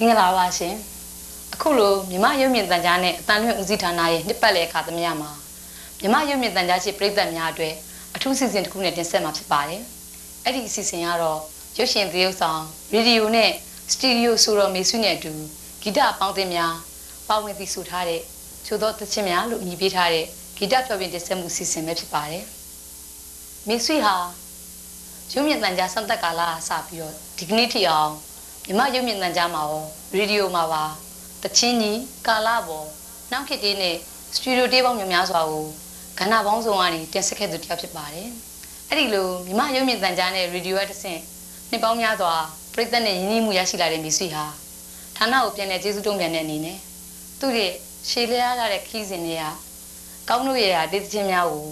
မင်္ဂလာပါရှင်အခုလိုမြမရုပ်မြင့်တန်ကြားနဲ့အတန်လွင့်ဦးစီးဌာနရဲ့နှစ်ပတ်လည်အခါသမယမှာမြမရုပ်မြင့်တန်ကြားရှိပြည်သက်များအတွက်အထူးစီစဉ်တစ်ခုနဲ့တင်ဆက်မှာဖြစ်ပါတယ်အဲ့ဒီအစီအစဉ်ကတော့ရုပ်ရှင်သရုပ်ဆောင်ရေဒီယိုနဲ့စတူဒီယိုဆိုတော်မေဆွနဲ့အတူဂီတအပေါင်းအသင်းများပါဝင်သိဆိုထားတဲ့ချို့သောသချင်းများလို့အမည်ပေးထားတဲ့ဂီတဖျော်ဖြေတင်ဆက်မှုအစီအစဉ်ပဲဖြစ်ပါတယ်မေဆွဟာရုပ်မြင့်တန်ကြားစံသက်ကာလစပြီးတော့ဒီကနေ့ထိအောင် မြမရုပ်မြင့်တန်ကြားမှာရောရေဒီယိုမှာပါတချင်းကြီးကာလာပေါ်နောက်ခေတ်တည်းနဲ့စတူဒီယိုတေးပေါင်းများများစွာကိုကဏ္ဍပေါင်းစုံကနေတင်ဆက်ခဲ့သူတစ်ယောက်ဖြစ်ပါတယ်။အဲ့ဒီလိုမြမရုပ်မြင့်တန်ကြားနဲ့ရေဒီယိုအတစ်ဆင့်နှစ်ပေါင်းများစွာပြည်သက်နဲ့ရင်းနှီးမှုရရှိလာတဲ့မြစီဟာဌာနကိုပြန်လည်ကျေးဇူးတုံ့ပြန်တဲ့အနေနဲ့သူ့ရဲ့ရှေးလျားလာတဲ့ခီးစဉ်တွေကကောင်းလို့ရတာတေးသချင်းများကို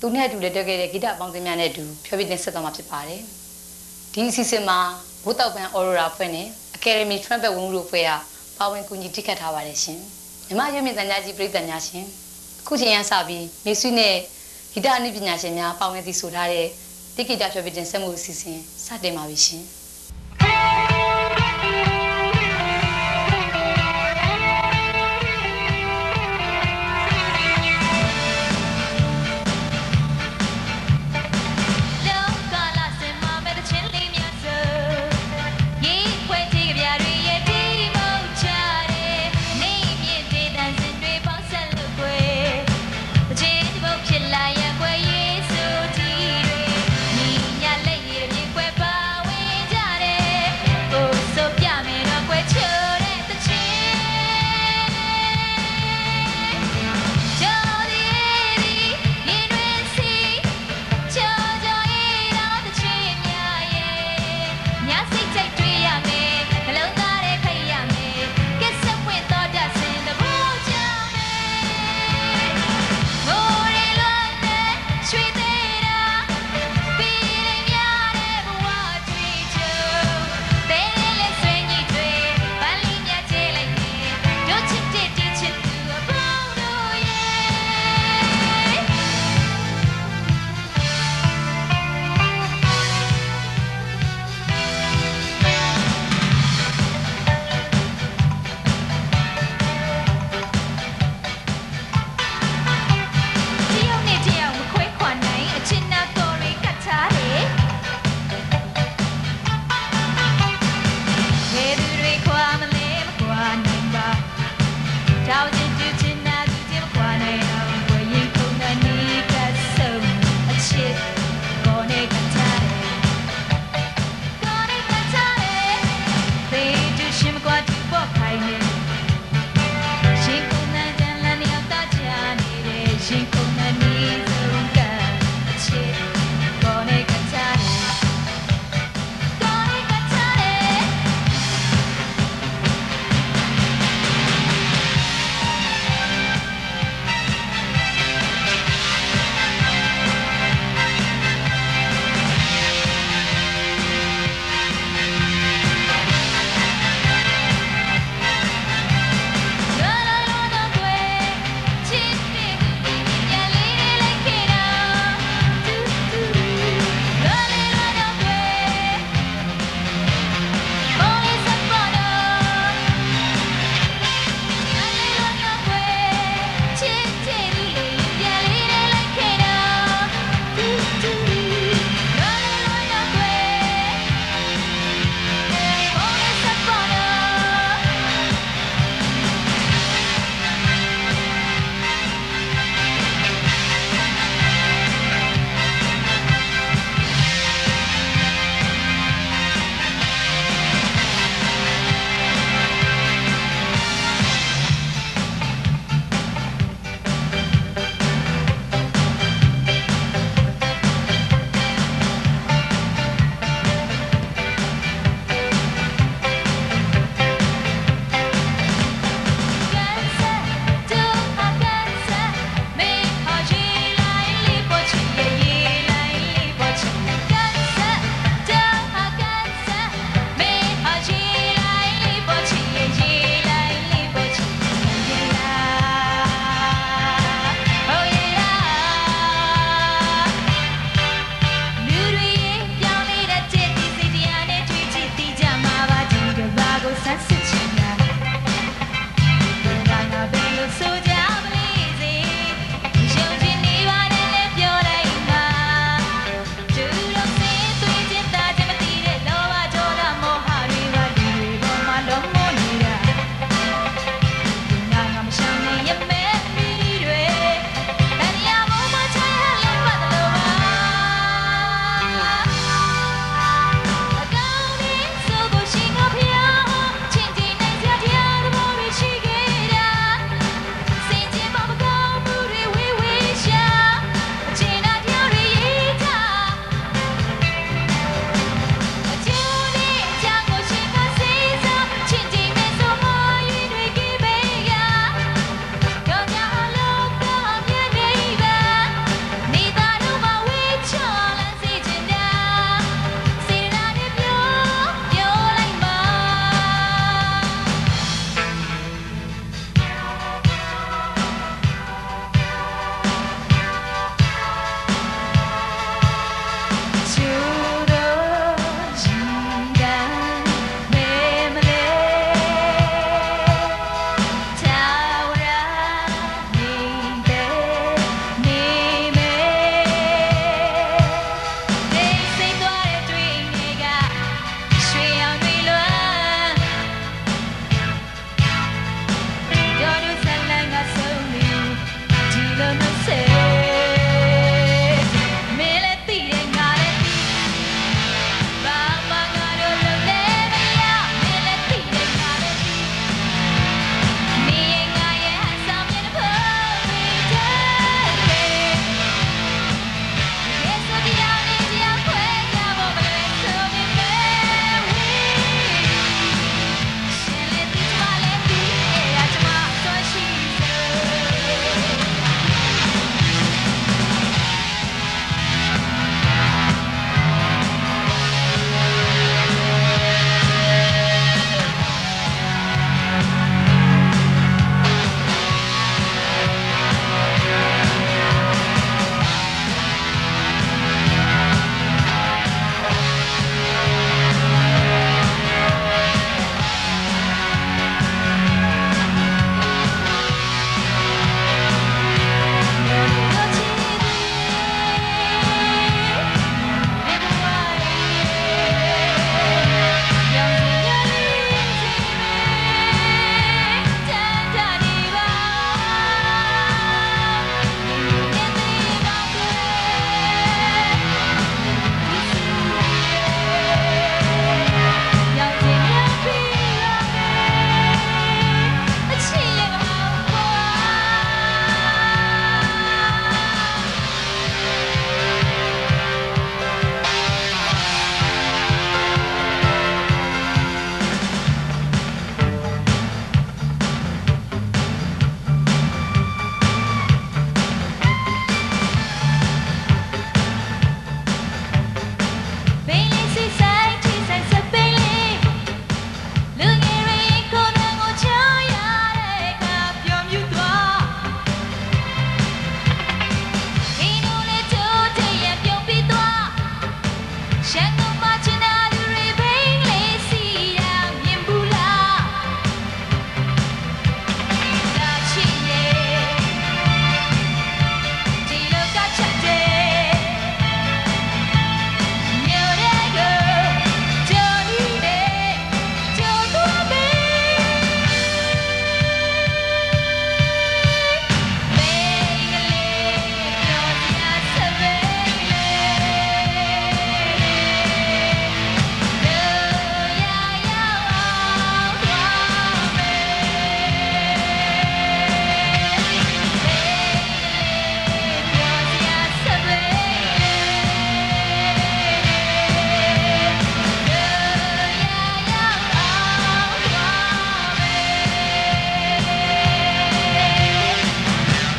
သူနဲ့အတူလက်တွဲခဲ့တဲ့ဂီတအပေါင်းအသင်းများနဲ့အတူဖျော်ဖြေတင်ဆက်သွားမှာဖြစ်ပါတယ်။ဒီအစီအစဉ်မှာ ဘုတောက်ပန်အော်ရိုရာဖွဲ့နဲ့ Academy Trumpet ဝန်မှုတို့ဖွဲ့ကပါဝင်ကူညီတိခတ်ထားပါတယ်ရှင်။မြမရုပ်မြင့်တန်ကြားကြီးပြည်သက်များရှင်။အခုချိန်ရစပြီးမေဆွေနဲ့ဂီတအနုပညာရှင်များပါဝင်သိဆိုထားတဲ့တိကိတဖျော်ဖြေတင်ဆက်မှုအစီအစဉ်စတင်ပါပြီရှင်။